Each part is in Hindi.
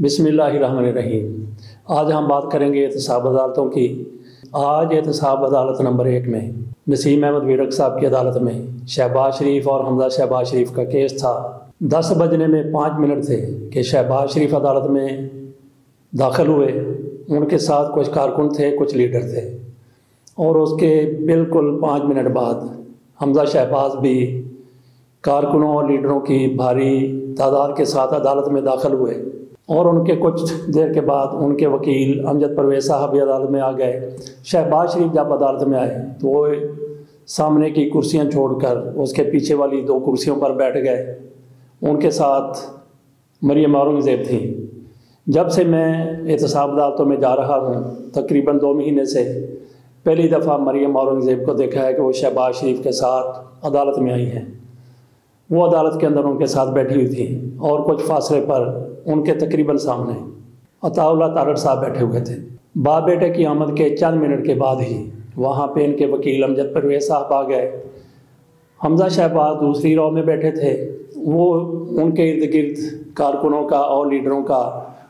बिसमीम आज हम बात करेंगे एहतसाब अदालतों की। आज एहतसाब अदालत नंबर एक में नसीम अहमद वीरक साहब की अदालत में शहबाज शरीफ और हमजा शहबाज शरीफ का केस था। दस बजने में पाँच मिनट थे कि शहबाज शरीफ अदालत में दाखिल हुए। उनके साथ कुछ कारकुन थे, कुछ लीडर थे। और उसके बिल्कुल पाँच मिनट बाद हमजा शहबाज भी कारकुनों और लीडरों की भारी तादाद के साथ अदालत में दाखिल हुए। और उनके कुछ देर के बाद उनके वकील अमजद परवेज साहब भी अदालत में आ गए। शहबाज शरीफ जब अदालत में आए तो वो सामने की कुर्सियाँ छोड़कर उसके पीछे वाली दो कुर्सियों पर बैठ गए। उनके साथ मरियम औरंगज़ेब थी। जब से मैं एहतसाब अदालतों में जा रहा हूँ, तकरीबन दो महीने से पहली दफ़ा मरियम औरंगज़ेब को देखा है कि वो शहबाज शरीफ के साथ अदालत में आई हैं। वो अदालत के अंदर उनके साथ बैठी हुई थी और कुछ फासले पर उनके तकरीबन सामने। अताउल्ला तारड़ साहब बैठे हुए थे। बाप बेटे की आमद के चंद मिनट के बाद ही वहाँ पे इनके वकील अमजद परवेज साहब आ गए। हमजा शहबाज दूसरी रो में बैठे थे। वो उनके इर्द गिर्द कारकुनों का और लीडरों का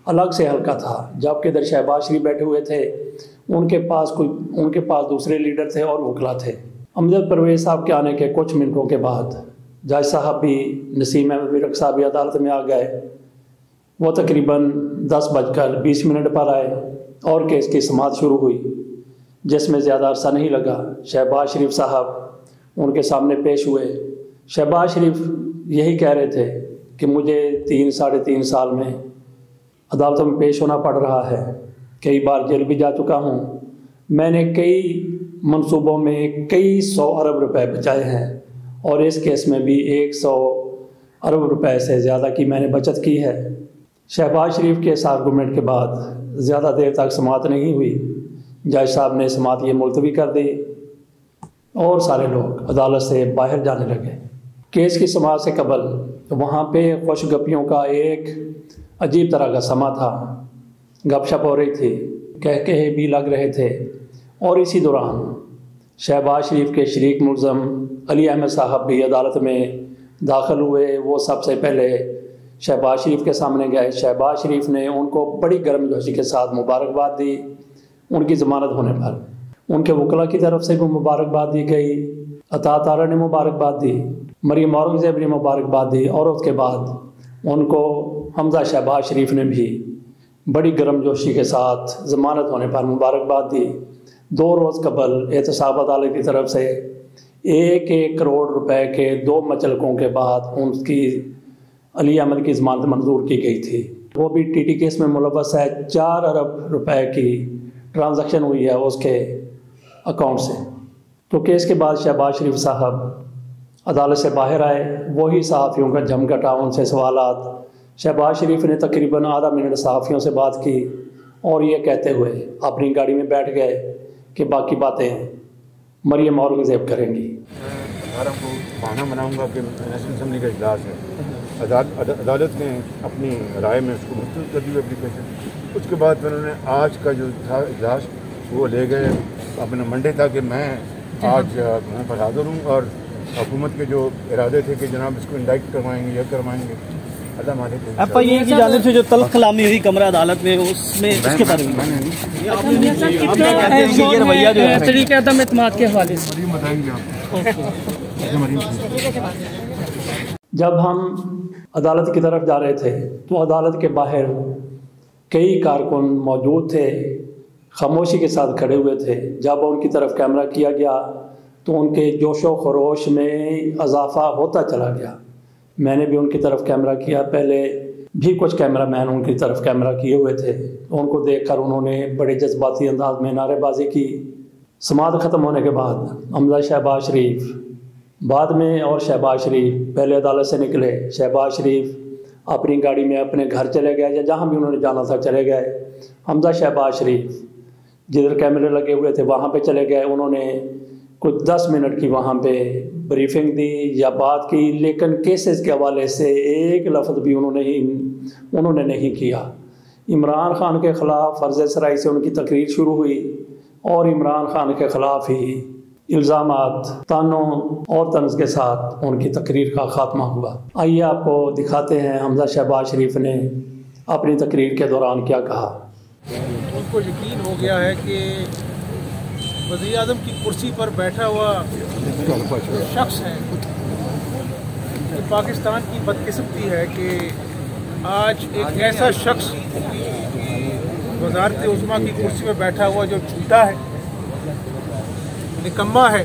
अलग से हल्का था। जबकि इधर शहबाज शरीफ बैठे हुए थे। उनके पास कोई, उनके पास दूसरे लीडर थे और वकला थे। अमजद परवेज साहब के आने के कुछ मिनटों के बाद जज साहब भी नसीम अहमद विरक साहब भी अदालत में आ गए। वो तकरीबन दस बजकर बीस मिनट पर आए और केस की समात शुरू हुई, जिसमें ज़्यादा अरसा नहीं लगा। शहबाज शरीफ साहब उनके सामने पेश हुए। शहबाज शरीफ यही कह रहे थे कि मुझे तीन, साढ़े तीन साल में अदालतों में पेश होना पड़ रहा है। कई बार जेल भी जा चुका हूँ। मैंने कई मंसूबों में कई सौ अरब रुपए बचाए हैं और इस केस में भी एक सौ अरब रुपए से ज़्यादा की मैंने बचत की है। शहबाज शरीफ के इस आर्गूमेंट के बाद ज़्यादा देर तक समात नहीं हुई। जज साहब ने समात ये मुलतवी कर दी और सारे लोग अदालत से बाहर जाने लगे। केस की समात से कबल वहाँ पे खुशगपियों का एक अजीब तरह का समा था। गपशप हो रही थी कह कहे भी लग रहे थे। और इसी दौरान शहबाज शरीफ के शरीक मुलज़म अली अहमद साहब भी अदालत में दाखिल हुए। वो सबसे पहले शहबाज शरीफ के सामने गए शहबाज शरीफ ने उनको बड़ी गर्म जोशी के साथ मुबारकबाद दी, उनकी ज़मानत होने पर। उनके वकला की तरफ़ से भी मुबारकबाद दी गई, अता तारा ने मुबारकबाद दी, मरियम औरंगज़ेब ने मुबारकबाद दी और उसके बाद उनको हमजा शहबाज शरीफ ने भी बड़ी गर्म जोशी के साथ ज़मानत होने पर मुबारकबाद दी। दो रोज़ कबल एहतसाब अदालत की तरफ़ से एक एक करोड़ रुपए के दो मचलकों के बाद उनकी अली अहमद की ज़मानत मंजूर की गई थी। वो भी टी टी केस में मुलवस है। चार अरब रुपए की ट्रांजैक्शन हुई है उसके अकाउंट से। तो केस के बाद शहबाज शरीफ साहब अदालत से बाहर आए। वही सहाफ़ियों का जमघटा, उनसे सवाल शहबाज शरीफ ने तकरीबन आधा मिनट सहाफ़ियों से बात की और ये कहते हुए अपनी गाड़ी में बैठ गए कि बाकी बातें मरियम औरंगज़ेब करेंगी। को बहाना बनाऊँगा कि नेशनल असम्बली का इजलास है अदालत ने अपनी राय में उसको मुस्तल कर दी एप्लीकेशन उसके बाद फिर उन्होंने आज का जो था इजलास वो ले गए। अपने मंडे था कि मैं आज वहाँ पर हाजिर हूँ और हुकूमत के जो इरादे थे कि जनाब इसको इंडाइट करवाएँगे या करवाएँगे। एफ़ आई ए की जानब से जो तलब कलामी हुई कमरा अदालत में उसमें उसके बारे में। रवैया जो है। तरीके अदम अतमाद के हवाले से। जब हम अदालत की तरफ़ जा रहे थे तो अदालत के बाहर कई कारकुन मौजूद थे, खामोशी के साथ खड़े हुए थे। जब उनकी तरफ़ कैमरा किया गया तो उनके जोशो खरोश में इजाफा होता चला गया। मैंने भी उनकी तरफ़ कैमरा किया। पहले भी कुछ कैमरा मैन उनकी तरफ़ कैमरा किए हुए थे। उनको देखकर उन्होंने बड़े जज्बाती अंदाज में नारेबाजी की। समात ख़त्म होने के बाद अमजा शहबाज शरीफ बाद में और शहबाज शरीफ, पहले अदालत से निकले। शहबाज शरीफ अपनी गाड़ी में अपने घर चले गए, या जहाँ भी उन्होंने जाना था चले गए। हमजा शहबाज शरीफ जिधर कैमरे लगे हुए थे, वहाँ पे चले गए। उन्होंने कुछ दस मिनट की वहाँ पे ब्रीफिंग दी, या बात की, लेकिन केसेस के हवाले से एक लफ्ज़ भी उन्होंने ही, उन्होंने नहीं किया। इमरान खान के ख़िलाफ़ फ़र्ज़ सराई से उनकी तकरीर शुरू हुई और इमरान खान के ख़िलाफ़ ही इल्ज़ाम तानों और तंज के साथ उनकी तकरीर का ख़ात्मा हुआ। आइए आपको दिखाते हैं हमजा शहबाज शरीफ ने अपनी तकरीर के दौरान क्या कहा। उनको यकीन हो गया है कि वज़ी अजम की कुर्सी पर बैठा हुआ शख्स है कि पाकिस्तान की बदकिस्मती है कि आज एक ऐसा शख्स वजारत उजमा की कुर्सी पर बैठा हुआ जो झूठा है। निकम्मा है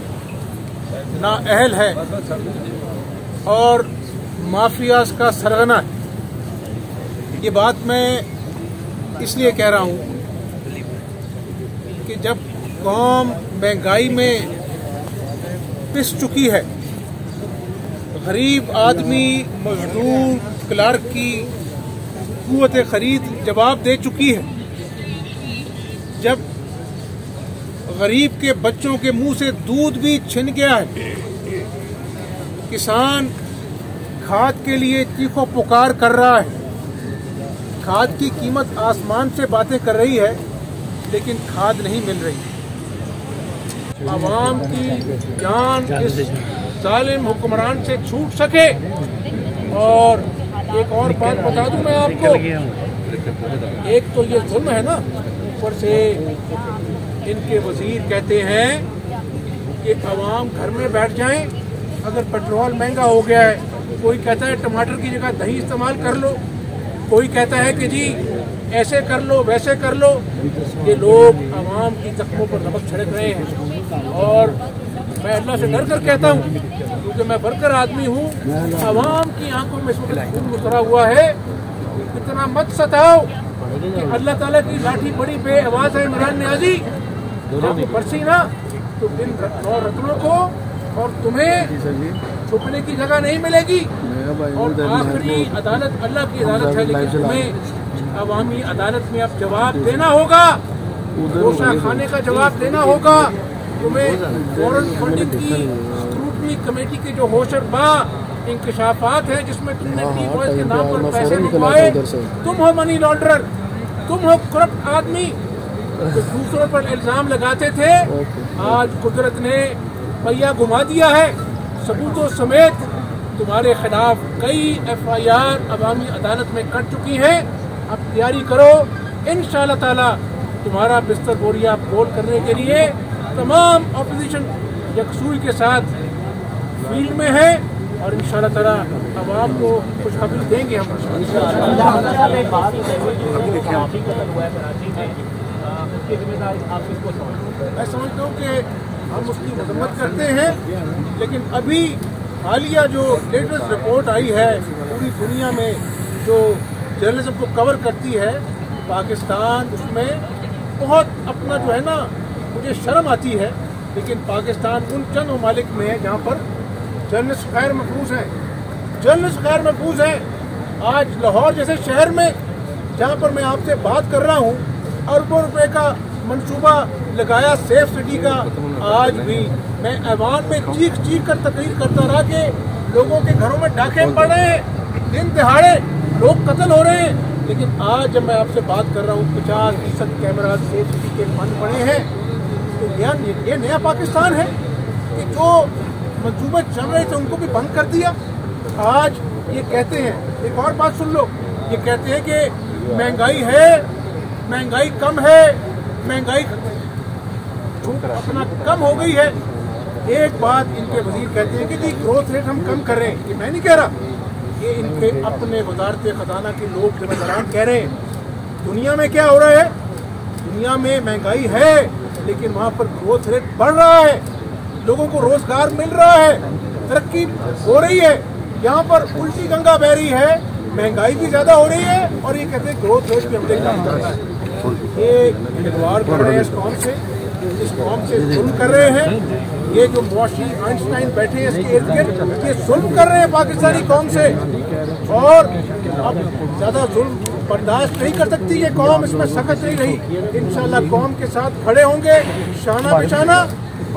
नाअहल है, और माफियाज का सरगना है। ये बात मैं इसलिए कह रहा हूँ कि जब कौम महँगाई में पिस चुकी है, गरीब आदमी, मजदूर, क्लार्क की कुत खरीद जवाब दे चुकी है, जब गरीब के बच्चों के मुँह से दूध भी छिन गया है। किसान खाद के लिए चीखो पुकार कर रहा है। खाद की कीमत आसमान से बातें कर रही है, लेकिन खाद नहीं मिल रही। आवाम की जान इस जालिम हुक्मरान से छूट सके। और एक और बात बता दूँ मैं आपको। एक तो ये जुल्म है ना, ऊपर से इनके वज़ीर कहते हैं कि आवाम घर में बैठ जाएँ, अगर पेट्रोल महँगा हो गया है, कोई कहता है टमाटर की जगह दही इस्तेमाल कर लो, कोई कहता है कि जी ऐसे कर लो, वैसे कर लो, ये लोग आवाम की जख्मों पर नमक छिड़क रहे हैं। और मैं अल्लाह से डर कर कहता हूँ, क्योंकि मैं वर्कर आदमी हूँ आवाम की आँखों में इस मुतरा हुआ है, इतना मत सताओ कि अल्लाह ताला की लाठी बड़ी बेआवाज है, इमरान न्याजी। जब बरसी ना तो इन नौ रत्नों को और तुम्हें छुपने की जगह नहीं मिलेगी। और आखिरी अदालत अल्लाह की अदालत है लेकिन तुम्हें अवामी अदालत में अब जवाब देना होगा। गोशा खाने का जवाब देना होगा। तुम्हें फॉरन फंडिंग की स्क्रूटनी कमेटी के जो होशर बा इंकशाफात है जिसमें तुमने टी बॉयज़ के नाम पर पैसे निकलवाए तुम हो मनी लॉन्ड्रर तुम हो करप्ट आदमी। जो दूसरों पर इल्ज़ाम लगाते थे। आज कुदरत ने पहिया घुमा दिया है। सबूतों समेत तुम्हारे खिलाफ कई एफ़ आई आर अवामी अदालत में कट चुकी हैं। अब तैयारी करो। इन ताला तुम्हारा बिस्तर बोरिया बोल करने के लिए तमाम अपोजिशन यकसूई के साथ फ़ील्ड में है और इन ताला अवाम को खुशखबरी देंगे हम। मैं समझता हूँ कि हम उसकी मजम्मत करते हैं, लेकिन अभी हालिया जो लेटेस्ट रिपोर्ट आई है, पूरी दुनिया में जो जर्नलिज्म को कवर करती है, पाकिस्तान उसमें बहुत अपना जो है ना, मुझे शर्म आती है, लेकिन पाकिस्तान उन चंद ममालिक में है जहाँ पर जर्नलिस्ट खैर महफूज हैं। जर्नलिस्ट खैर महफूज हैं। आज लाहौर जैसे शहर में, जहाँ पर मैं आपसे बात कर रहा हूँ अरबों रुपए का मंसूबा लगाया सेफ़ सिटी का। आज भी मैं ऐवान में चीख चीख कर तकरीर करता रहा कि लोगों के घरों में डाके पड़ हैं, दिन दिहाड़े लोग कत्ल हो रहे हैं। लेकिन आज जब मैं आपसे बात कर रहा हूँ, पचास फ़ीसद कैमरा सेफ़ सिटी के बंद पड़े हैं तो यह ये नया पाकिस्तान है कि जो मंसूबे चल रहे थे, उनको भी बंद कर दिया। आज ये कहते हैं, एक और बात सुन लो, ये कहते हैं कि महँगाई है महँगाई कम है महँगाई अपना कम हो गई है। एक बात इनके वज़ीर कहते हैं कि जी ग्रोथ रेट हम कम कर रहे हैं। ये मैं नहीं कह रहा। ये इनके अपने वजारत खजाना के लोग जिम्मेदारान कह रहे हैं दुनिया में क्या हो रहा है? दुनिया में महँगाई है लेकिन वहाँ पर ग्रोथ रेट बढ़ रहा है। लोगों को रोज़गार मिल रहा है। तरक्की हो रही है। यहाँ पर उल्टी गंगा बह रही है। महँगाई भी ज़्यादा हो रही है और ये कहते हैं ग्रोथ रेट भी हमने कम करना है। ये कर रहे हैं इस कौम से, इस कौम से जुल्म कर रहे हैं। ये जो आइंस्टाइन बैठे हैं इसके इर्द गिर्द, ये जुल्म कर रहे हैं पाकिस्तानी कौम से। और अब ज़्यादा जुल्म बर्दाश्त नहीं कर सकती ये कौम, इसमें सख्त नहीं रही। इंशाल्लाह कौम के साथ खड़े होंगे, शाना बिशाना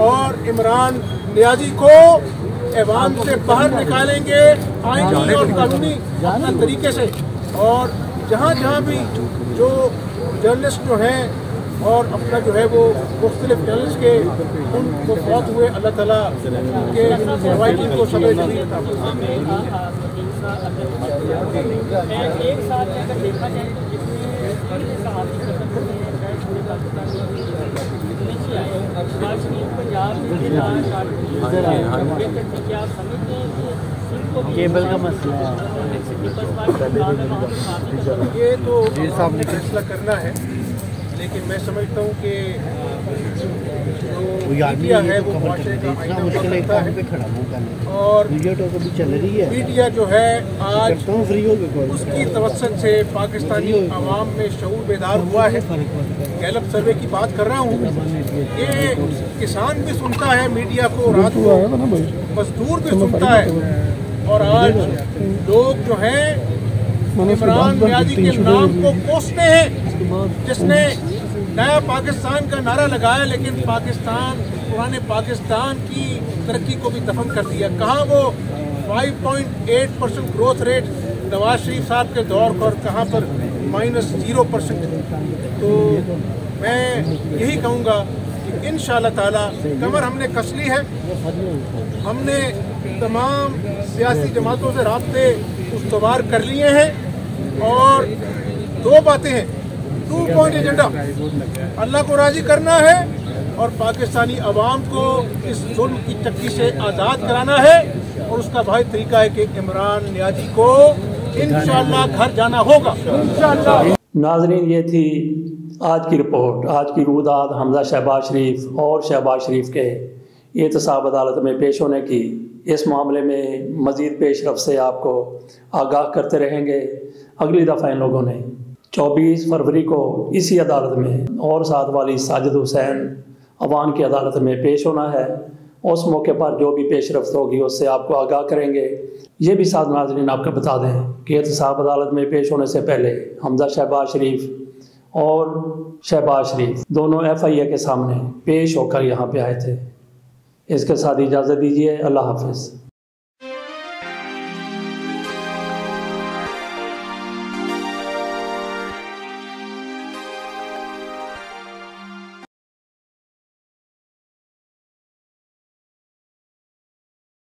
और इमरान नियाजी को ऐवान से बाहर निकालेंगे आईनी और कानूनी तरीके से। और जहाँ जहाँ भी जो जर्नलिस्ट जो हैं और अपना जो है वो मुख्तलिफ़ चैनल्स के, उनको फौत हुए अल्लाह ताला के रवायती को समय पंजाब केबल का मसला है। ये तो साहब ने फैसला करना है लेकिन मैं समझता हूँ कि मीडिया है वो का हुआ करता है खड़ा हूँ करने और वीडियो तो कभी चल रही है। मीडिया जो है आज फ्री हो उसकी तवसत से पाकिस्तानी आवाम में शूर बेदार हुआ है। गैलप सर्वे की बात कर रहा हूँ। ये किसान भी सुनता है मीडिया को रात को मजदूर भी सुनता है। और आज लोग जो हैं इमरान न्याजी के नाम को कोसते हैं जिसने नया पाकिस्तान का नारा लगाया लेकिन पाकिस्तान पुराने पाकिस्तान की तरक्की को भी दफन कर दिया। कहाँ वो 5.8 percent growth rate Nawaz Sharif साहब के दौर पर कहाँ पर माइनस ज़ीरो परसेंट तो मैं यही कहूँगा इन ताला, कमर हमने कस ली है। हमने तमाम सियासी जमातों से रबते उसवार कर लिए हैं। और दो बातें हैं। टू पॉइंट एजेंडा, अल्लाह को राज़ी करना है और पाकिस्तानी अवाम को इस जुल्म की चक्की से आज़ाद कराना है। और उसका भाई तरीका है कि इमरान न्याजी को इंशाल्लाह घर जाना होगा। नाजरीन, ये थी आज की रिपोर्ट। आज की रूदाद हमजा शहबाज शरीफ और शहबाज शरीफ के एहतसाब अदालत में पेश होने की। इस मामले में मज़ीद पेश रफ से आपको आगाह करते रहेंगे अगली दफ़ा इन लोगों ने। 24 फरवरी को इसी अदालत में और साथ वाली साजिद हुसैन अवान की अदालत में पेश होना है। उस मौके पर जो भी पेशरफ होगी, उससे आपको आगाह करेंगे। ये भी साथ नाजरीन आपको बता दें कि एहतसाब अदालत में पेश होने से पहले हमजा शहबाज शरीफ और शहबाज शरीफ दोनों एफ़ आई ए के सामने पेश होकर यहाँ पे आए थे। इसके साथ इजाज़त दीजिए। अल्लाह हाफिज़।